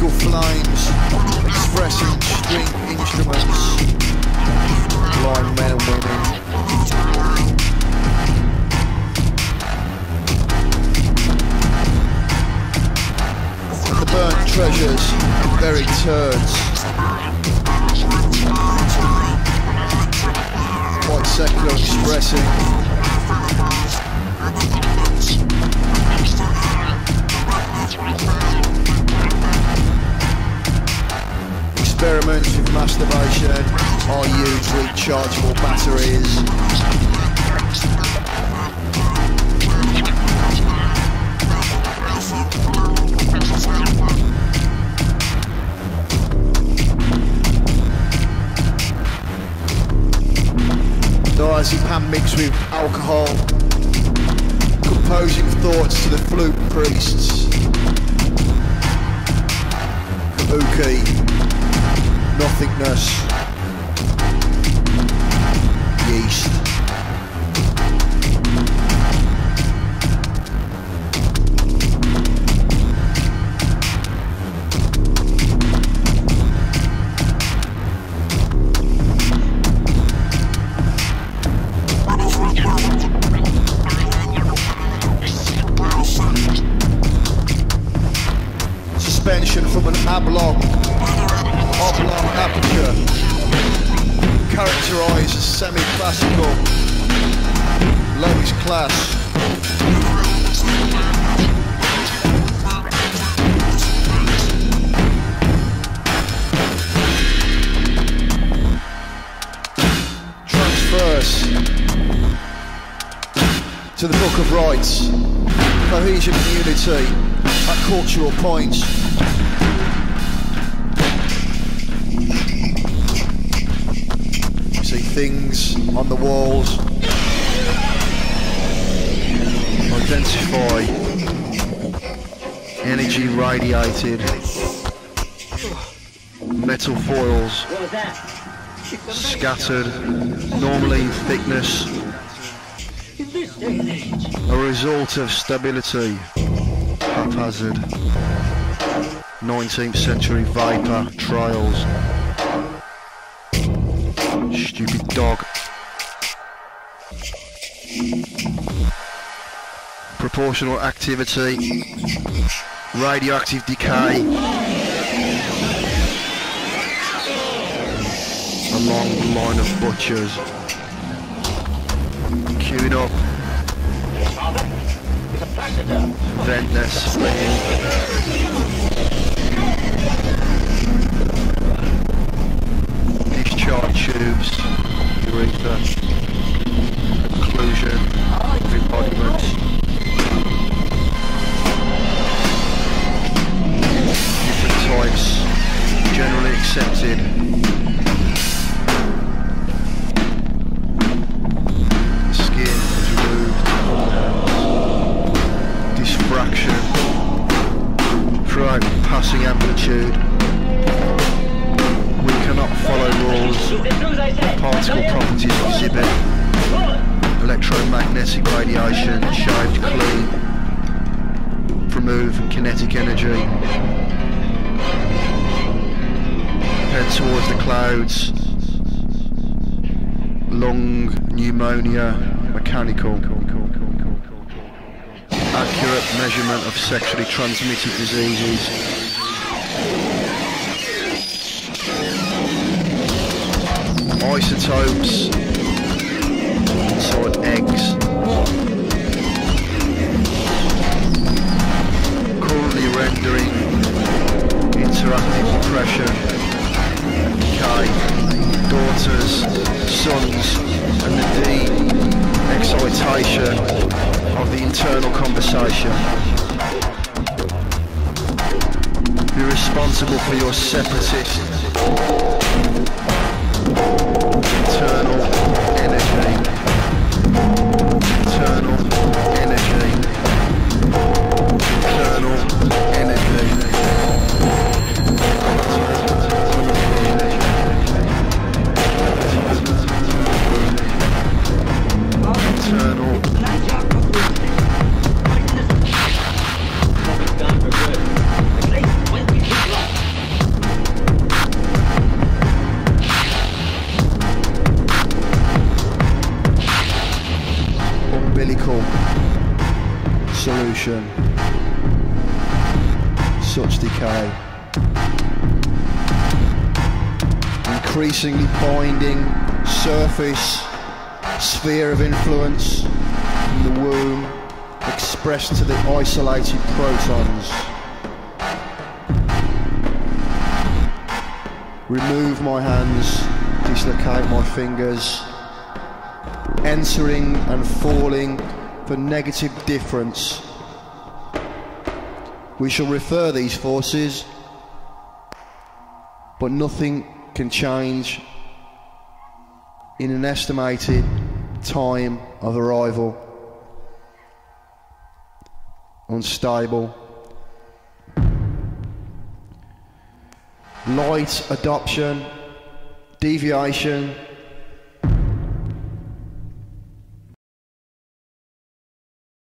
Vertical flames expressing string instruments. Blind men and women. The burnt treasures buried turds. Quite secular expressing experiments with masturbation are used rechargeable batteries. Diazepam mixed with alcohol, composing thoughts to the flute priests. Kabuki nothingness, yeast. Suspension from an oblong oblong aperture, characterized as semi-classical, lowest class. Transfers to the Book of Rights, cohesion and unity at cultural points. Things on the walls. Identify energy radiated metal foils scattered, normally in thickness, a result of stability, haphazard, 19th century Viper trails. Stupid dog. Proportional activity. Radioactive decay. A long line of butchers. Queuing up. Ventless Discharge tubes. Urethra. Particle properties exhibit. Electromagnetic radiation shaved clean. Remove kinetic energy. head towards the clouds. Lung, pneumonia, mechanical. Accurate measurement of sexually transmitted diseases. Isotopes inside eggs. Currently rendering interactive depression decay, daughters, sons, and the de-excitation of the internal conversation. Be responsible for your separatist confusion, such decay. Increasingly binding surface, sphere of influence in the womb, expressed to the isolated protons. Remove my hands, dislocate my fingers, entering and falling for negative difference. We shall refer these forces, but nothing can change in an estimated time of arrival. Unstable. Light adoption, deviation,